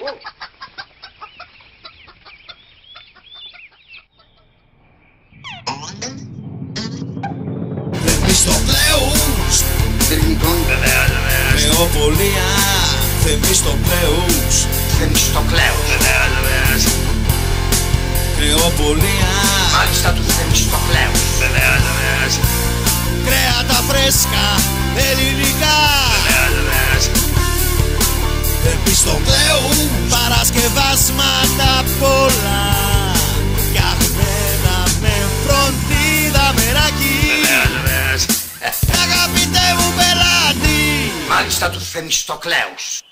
whoa. Θεμιστοκλέους Ελληνικών βεβαίως βεβαίως Θεοπολία Θεμιστοκλέους. Θεμιστοκλέους. Βεβαίως βεβαίως Κρεοπολία Μάλιστα του Θεμιστοκλέους. Βεβαίως Κρέατα φρέσκα Ελληνικά Μάλιστα τους Θεμιστοκλέους